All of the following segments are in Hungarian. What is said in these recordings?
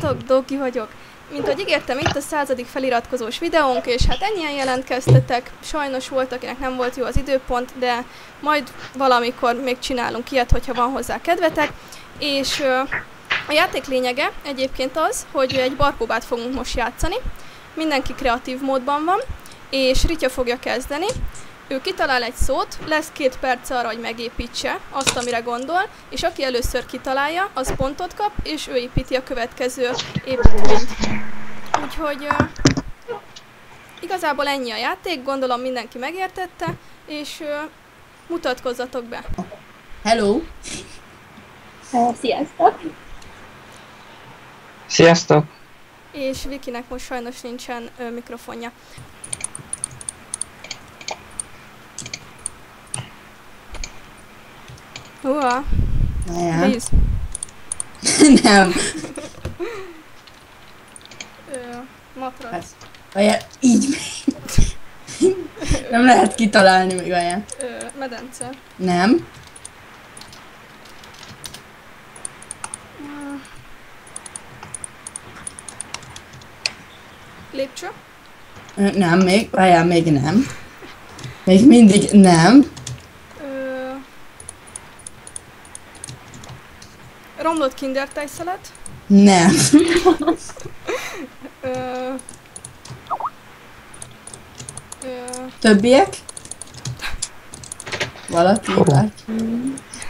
Sziasztok, Dogi vagyok. Mint ahogy ígértem, itt a századik feliratkozós videónk, és hát ennyien jelentkeztetek. Sajnos volt, akinek nem volt jó az időpont, de majd valamikor még csinálunk ilyet, hogyha van hozzá kedvetek. És a játék lényege egyébként az, hogy egy barkóbát fogunk most játszani. Mindenki kreatív módban van, és Ritya fogja kezdeni. Ő kitalál egy szót, lesz két perc arra, hogy megépítse azt, amire gondol, és aki először kitalálja, az pontot kap, és ő építi a következő építményt. Úgyhogy uh, igazából ennyi a játék, gondolom mindenki megértette, és uh, mutatkozzatok be. Hello! Ö, Sziasztok! Sziasztok! És Vikinek most sajnos nincsen uh, mikrofonja. Húha, Nem. víz. Nem. Matrac. Hát, Olyan, így. Nem lehet kitalálni még olyan. Medence. Nem. Lépcső. Nem, még, várjál, még nem. Még mindig nem. Ö, romlott kinder tejszelet. Nem. Ö, ö, Többiek? Valaki? Bárki?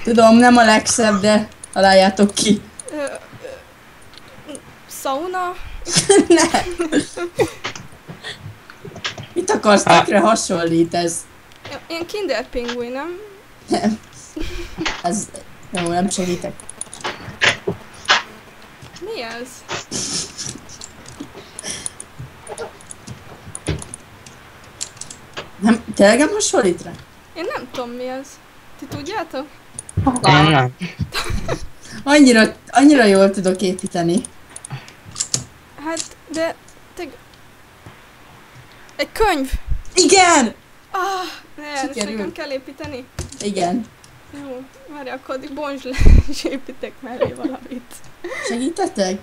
Tudom, nem a legszebb, de találjátok ki. ö, sauna. nem. Mit akarsz, tökre hasonlít ez? Ilyen kinder pinguin, nem? Nem. Ez... Jó, nem segítek. Ez? Nem, tényleg nem hasonlít rá? Én nem tudom mi ez. Ti tudjátok? Nem, nem. Annyira, annyira jól tudok építeni. Hát, de... Te... Egy könyv! Igen! Ah, ne, ezt nekem kell építeni. Igen. Jó, várj, akkor addig bonts le, és építek mellé valamit. Segítettek?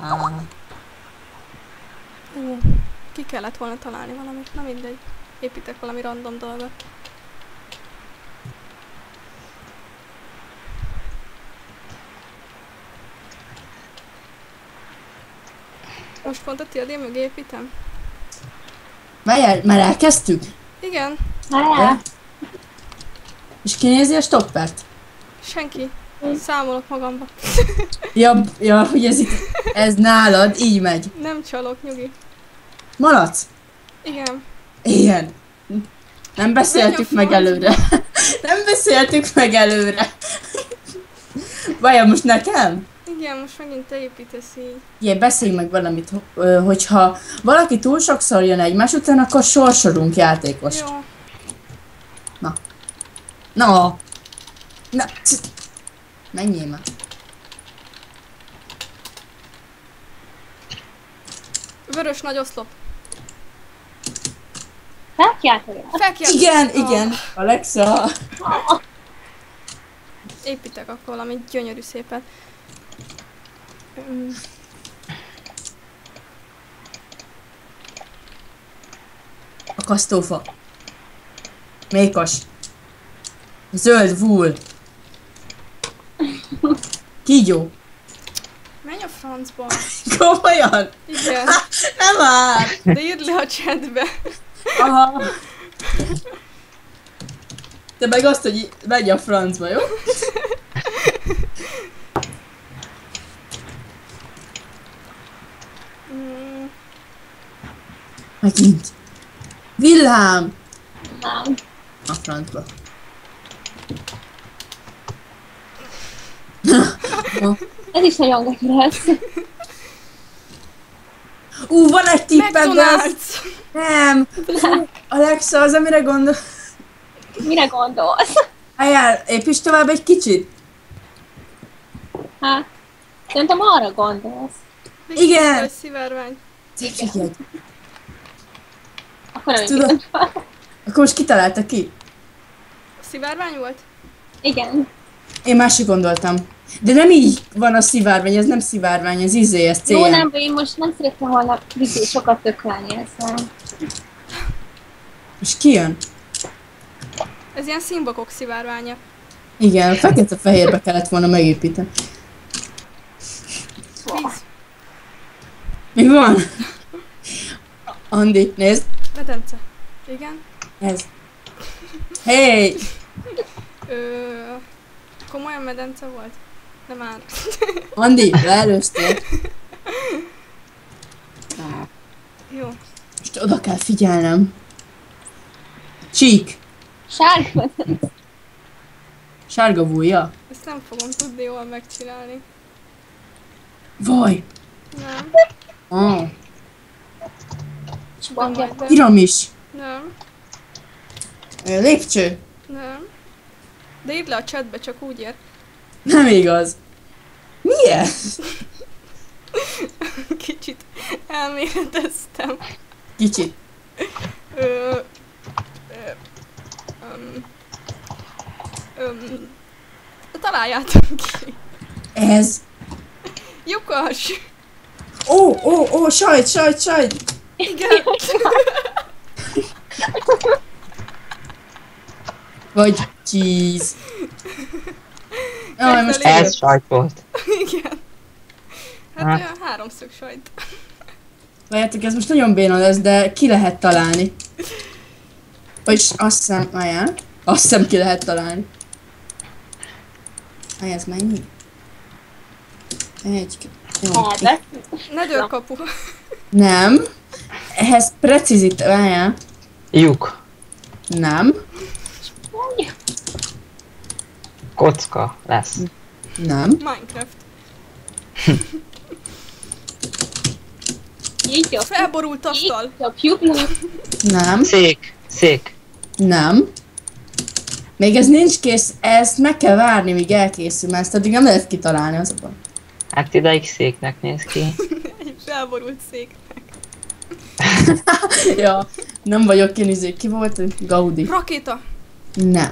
Ah, Jó, ki kellett volna találni valamit, na mindegy. Építek valami random dolgot. Most pont a tiédé mögé építem? Várjál, már elkezdtük? Igen, Várjál! És kinézi a stoppert? senki. Számolok magamba. Ja, ja, hogy ez itt, ez nálad, így megy. Nem csalok, nyugi. Malac? Igen. Igen. Nem beszéltük meg előre. Nem beszéltük meg előre. Vajon most nekem? Igen, most megint te építesz így. Igen, beszélj meg valamit, hogyha valaki túl sokszor jön egymás után, akkor sorsolunk játékost. Jó. Na. Na. c- Menjél már. Vörös nagy oszlop. Látjátok el? Felkiált. Igen, Ah, igen. Alexa. Építek akkor valami gyönyörű szépet. Öm, A kasztófa. Mékas. Zöld vúl. Kígyó. Menj a francba. Komolyan? Igen. Nem már. De írd le a chatbe. Aha. Te meg azt, hogy megy a francba, jó? Megint. Villám. Nem. A francba. Ez is nagyon gatyra lesz. Ú, van egy tippem, de. Nem. Alexa, az, amire gondol... Mire gondolsz? Álljál, építs tovább egy kicsit. Hát, szerintem arra gondolsz. Igen. Egy szivárvány. Figyelj, Akkor nem Tudom. akkor most kitalálta ki. Szivárvány volt? Igen. Én másik gondoltam. De nem így van a szivárvány, ez nem szivárvány, ez izé, ez Jó, CM. nem, én most nem szerettem volna izé sokat tökölni ezzel. És ki jön? Ez ilyen színbokok szivárványa. Igen, fekete-fehérbe kellett volna megépíteni. Víz. Mi van? Andi, nézd, Medence. Igen. ez. Hey! Ö, komolyan medence volt? Nem már. Andi, leelőztél. Jó. Most oda kell figyelnem. Csík, Sárga. sárga vúja. Ezt nem fogom tudni jól megcsinálni. Vaj. Nem. Ah. Nem. piramis. Nem. Lépcső. Nem. De írd le a chatbe, csak úgy ér. Nem igaz. Ez? Kicsit elméleteztem. Kicsit. Ö, ö, öm, öm, találjátok ki. Ez. Lyukas! Ó, ó, ó, sajt, sajt, sajt. Igen. Vagy cheese. Jaj, most. Ez sajt volt. Igen. Hát Hát. olyan háromszög sajt. Várjátok, ez most nagyon béna lesz, de ki lehet találni. Vagyis azt hiszem, várjál. Azt hiszem ki lehet találni. Várj, ez mennyi? Egy, kettő, jó. Elvesz. Nedőrkapu. Nem. Ehhez precizit, várjál. Lyuk. Nem. Kocka lesz. Nem. Minecraft. Így jó. Felborult asztal. Így jó. Piu, Nem. Szék. Szék. Nem. Még ez nincs kész, ezt meg kell várni, míg elkészül, mert ezt addig nem lehet kitalálni az a baj. Hát ideig széknek néz ki. Egy felborult szék. ja, nem vagyok én izé. Ki volt? Gaudi. Rakéta. Nem.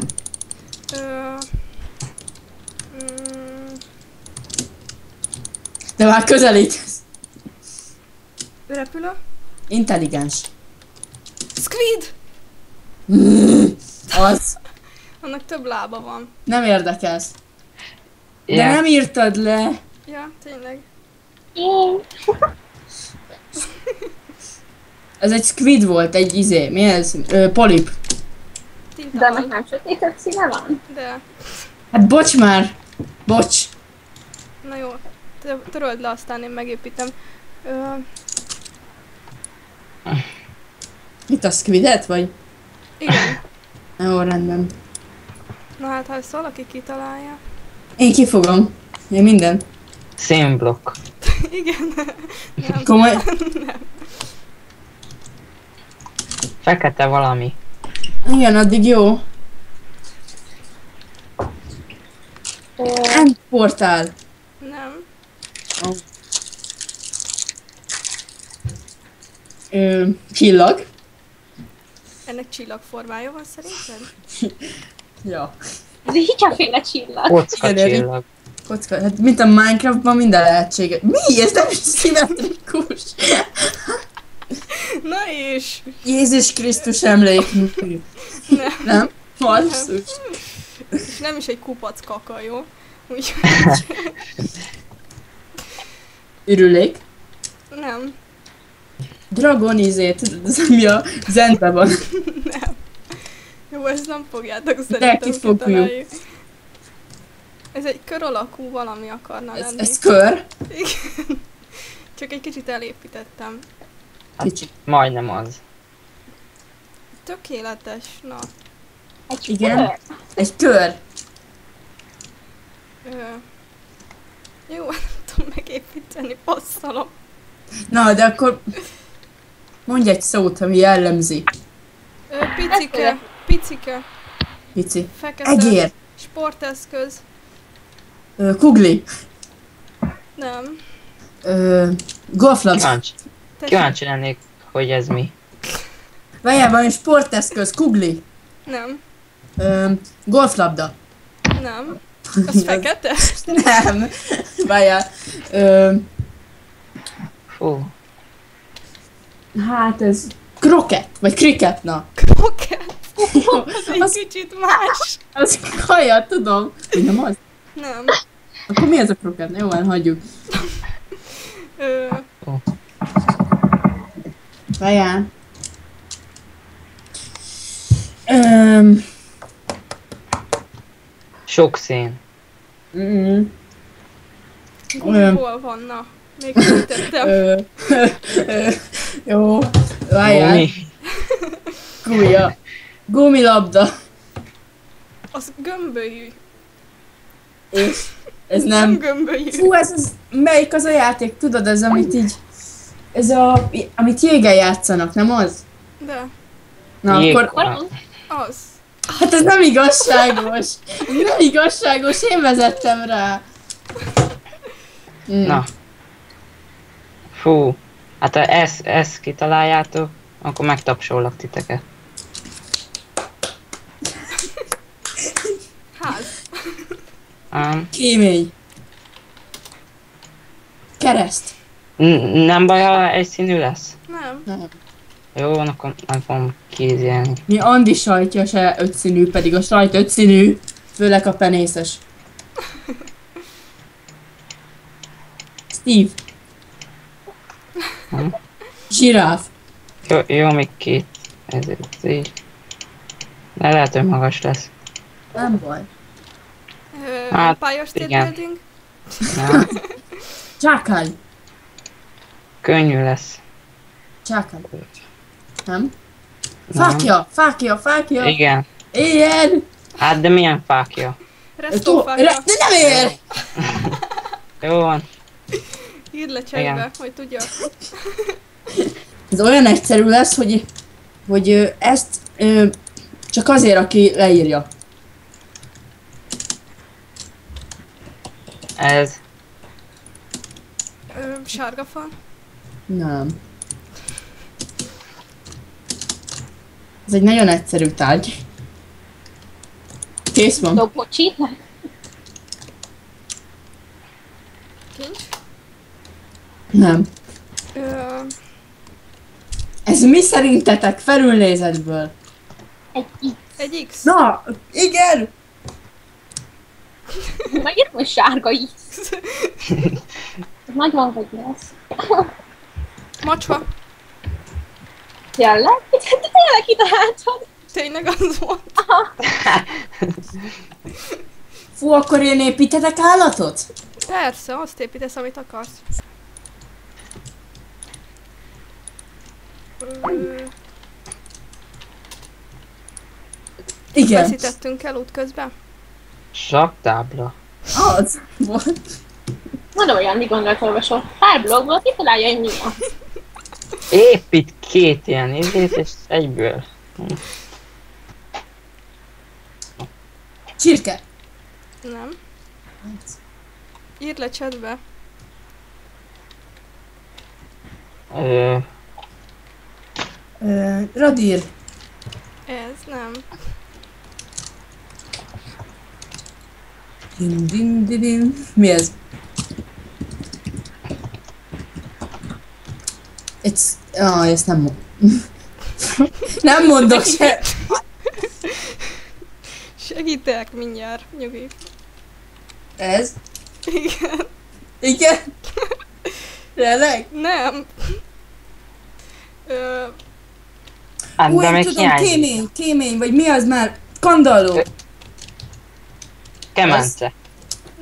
Ö, De már közelítesz. repülő. Intelligens. Squid! Az. Annak több lába van. Nem érdekelsz. De Yeah. nem írtad le. Ja, tényleg. Ez egy squid volt, egy izé. Mi ez? Ö, polip. Tinta De van. meg nem sötétebb színe van? De, Hát bocs már. Bocs. na jó. Tö- Töröld le, aztán én megépítem. Ö, Mit a squidet vagy? igen. Jó, rendben. Na hát, ha ezt valaki kitalálja. Én kifogom. Én minden. Szénblokk. Igen. Nem. Komoly. Fekete valami. Igen, addig jó. Ö, Endportál. Nem. Ö, csillag. Ennek csillagformája van szerinted? Ja. Ez egy hicsaféle csillag. Kocka Igen, csillag. Kocka, hát mint a Minecraftban minden lehetséges. Mi? Ez nem is szimmetrikus. Na és! Jézus Krisztus emlékmű. Nem. Nem? Basszus. És nem is egy kupac kaka, jó? Úgyhogy Ürülék. nem. Dragon izé, az ami a zentben van. Jó, ezt nem fogjátok szerintem kit fogjuk. Ez egy kör alakú valami akarna Ez, lenni. ez kör. Igen. Csak egy kicsit elépítettem. Kicsit. Majdnem az. Tökéletes, na. Egy Igen. kör. Egy kör. Ö, jó, nem megépíteni, passzalom. Na, de akkor mondj egy szót, ami jellemzi. Ö, picike, picike, Pici. fekete, Egér. sporteszköz, Ö, kugli. nem. Ö, golflabda. Kíváncsi. Kíváncsi lennék, hogy ez mi. Várjál, valami sporteszköz, kugli. Nem, Ö, golflabda. nem. Az fekete? Nem. Várjál. Ö, Fú. hát ez kroket, vagy kriket, na. Kroket? Az egy Az- kicsit más. Az kaja, tudom. Hogy nem az? Nem. Akkor mi ez a kroket? Jó, van, hagyjuk. Ö, Várjál. Öm, Sok szín. mm, Olyan. Hol van, na? Még ö, jó, várjál. Gumi. Gumia. Gumilabda. Az gömbölyű. És ez Nem nem... gömbölyű. Fú, ez az, melyik az a játék, tudod, ez amit így... Ez a... amit jégen játszanak, nem az? De, Na, Jég- akkor... az. Hát ez nem igazságos. Nem igazságos, én vezettem rá. Mm. Na. Fú. Hát ha ezt, ezt kitaláljátok, akkor megtapsolok titeket. Ház. Um, Kémény. Kereszt. n- nem baj, ha egyszínű lesz? Nem. Nem. Jó, van, akkor nem fogom kézjelni. Mi Andi sajtja se ötszínű, pedig a sajt ötszínű, főleg a penészes. Steve. Hm? Zsiráf. Jó, jó még két. Ez, ez így. De lehet, hogy magas lesz. Nem baj. Ö, Hát, Empire State igen. Building. Na, Csákány. könnyű lesz. Csákány. Nem? Fákja, fákja, fákja. Igen. Ilyen. Hát de milyen fákja? Tó- Restófákja. re- De nem ér! Jó van. Írd le cserébe, Igen. hogy tudja. Ez olyan egyszerű lesz, hogy, hogy ezt ö, csak azért, aki leírja. Ez. Ö, sárga fal. Nem. Ez egy nagyon egyszerű tárgy. Kész van. Dobocsi? Nem. Ö, Ez mi szerintetek felülnézetből? Egy X. egy X. Na, igen! Megírom, hogy sárga X. Nagyon vagy lesz. Macska. Tényleg? Tényleg kitaláltad? Tényleg az volt. Fú, akkor én építetek állatot? Persze, azt építesz, amit akarsz. Igen. veszítettünk el útközben. Saktábla. Az volt. Mondom, olyan mi gondolt olvasol. Pár blogból kitalálja, hogy mi van. Épít két ilyen izét, és egyből. Csirke. Nem. Írd le chatbe. Ö, Ö, radír. Ez nem. Din, din, din, din. Mi ez? Egy... Ah, ezt nem mond. nem mondok se. Segítek mindjárt, nyugi. Ez? Igen. Igen? Tényleg? Nem. Ö, hát Ú, de én még tudom, hiányzik. kémény, kémény, vagy mi az már? Kandalló. Kemence.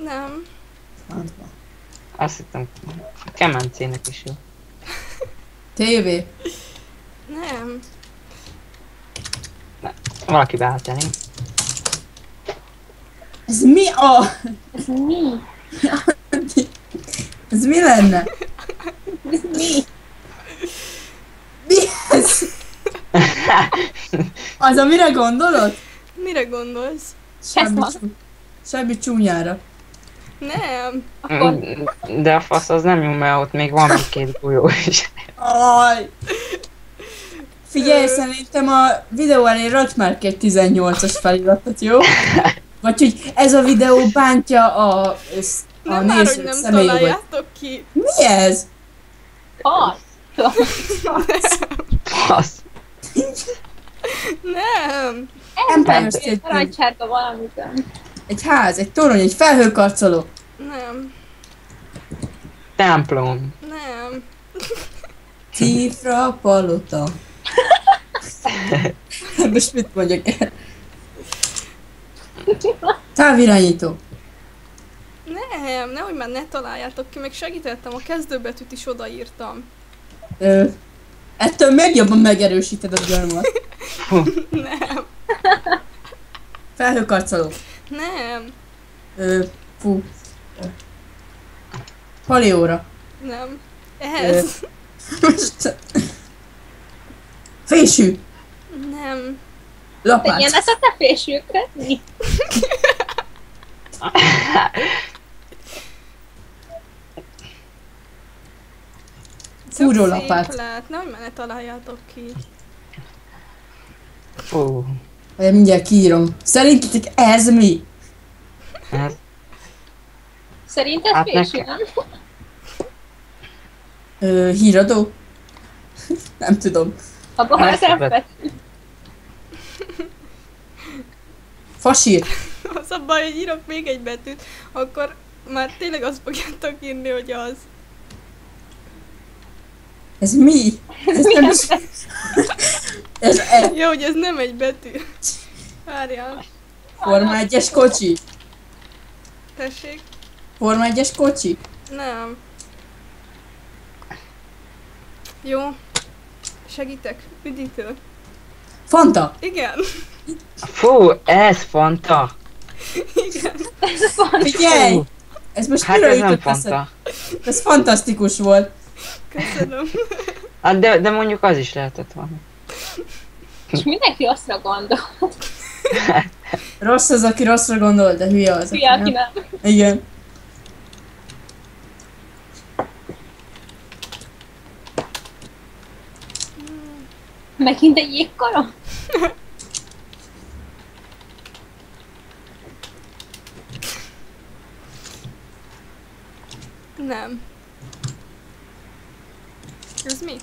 nem. Azt hittem, kemencének is jó. TV. Nem. Valaki beállt elém. Ez mi a... Ez mi? Ez mi lenne? Ez? Mi ez? Az, amire gondolod? Mire gondolsz? Semmi, van. csú- semmi csúnyára. Nem. Akkor De a fasz az nem jó, mert ott még van még két golyó is. Aj! Figyelj, szerintem a videó elé rakj már két 18-as feliratot, jó? Vagy hogy ez a videó bántja a, ezt- a Nem már, hogy nem találjátok ki. Mi ez? Az. Az. Nem. State Building. Arancsárga valamit. Egy ház, egy torony, egy felhőkarcoló. Nem. Templom. Nem. Cifra palota. Most mit mondjak el? Távirányító. Nem, nehogy már ne találjátok ki, még segítettem, a kezdőbetűt is odaírtam. Ö, ettől még jobban megerősíted a gyarmat. Nem. Felhőkarcoló. Nem. Ö, fú. Palióra. Nem. Ez. Most... Fésű. Nem. Lapát. ilyen lesz a te Fúró Szép lapát. Lehet. Nehogy már ne találjátok ki. Fú. Vagy mindjárt kiírom. Szerintetek ez mi? Ez Szerinted Hát nekem- nem? Ö, híradó? Nem tudom. Már Elszabad. szerepet. Fasír. Az a baj, hogy írok még egy betűt, akkor már tényleg azt fogjátok írni, hogy az. Ez mi? Ez nem is... Ez e Jó, hogy ez nem egy betű. Várjál. Forma 1-es kocsi. Tessék. Forma 1-es kocsi. Nem. Jó. Segítek. Üdítő. Fanta. Igen. Fú, ez Fanta. Igen. Ez van. Figyelj! Ez most Hát ez nem? Fanta. Ez fantasztikus volt. Köszönöm. Hát de, de mondjuk az is lehetett volna. És mindenki rosszra gondol. Rossz az, aki rosszra gondol, de hülye az. Hülye, aki nem. Igen. Megint egy jégkara? Nem. Ez mi?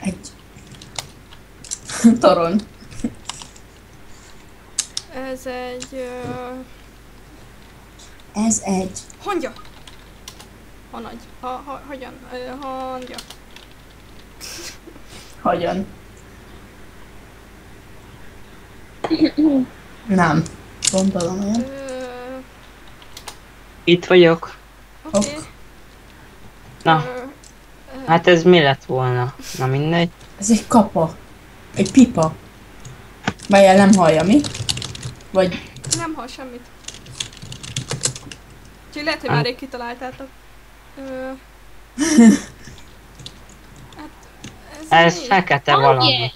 Egy. Torony. ez egy... Ö, Ez egy. hangya. Ha nagy. Ha, ha, hogyan? Ö, hangya. Hogyan? Nem. Gondolom olyan. Ö, Itt vagyok. Ok. Na, hát ez mi lett volna? Na mindegy. Ez egy kapa. Egy pipa. Melyel nem hallja, mi? Vagy Nem hall semmit. Úgyhogy lehet, hogy már rég kitaláltátok. Ö, hát, ez, Ez mi? fekete valami.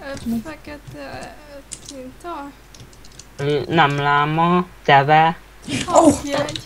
Ö, Fekete tinta. Nem láma, teve. Oh! Jegy.